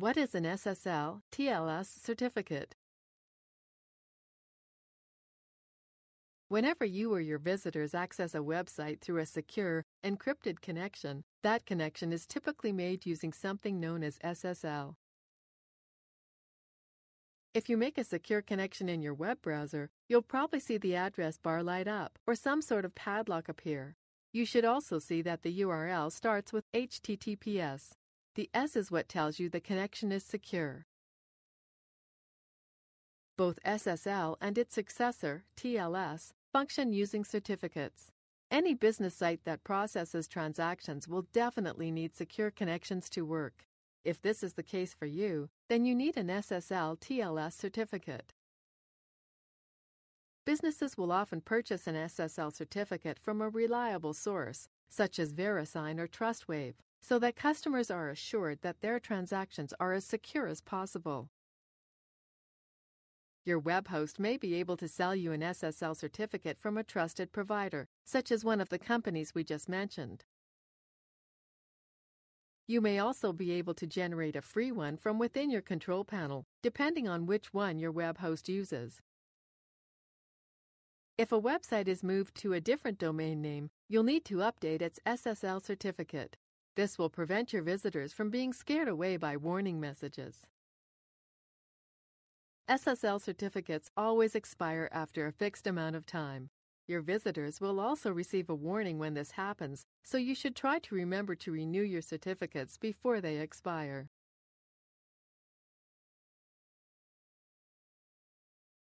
What is an SSL TLS certificate? Whenever you or your visitors access a website through a secure, encrypted connection, that connection is typically made using something known as SSL. If you make a secure connection in your web browser, you'll probably see the address bar light up or some sort of padlock appear. You should also see that the URL starts with HTTPS. The S is what tells you the connection is secure. Both SSL and its successor, TLS, function using certificates. Any business site that processes transactions will definitely need secure connections to work. If this is the case for you, then you need an SSL TLS certificate. Businesses will often purchase an SSL certificate from a reliable source, such as VeriSign or TrustWave, so that customers are assured that their transactions are as secure as possible. Your web host may be able to sell you an SSL certificate from a trusted provider, such as one of the companies we just mentioned. You may also be able to generate a free one from within your control panel, depending on which one your web host uses. If a website is moved to a different domain name, you'll need to update its SSL certificate. This will prevent your visitors from being scared away by warning messages. SSL certificates always expire after a fixed amount of time. Your visitors will also receive a warning when this happens, so you should try to remember to renew your certificates before they expire.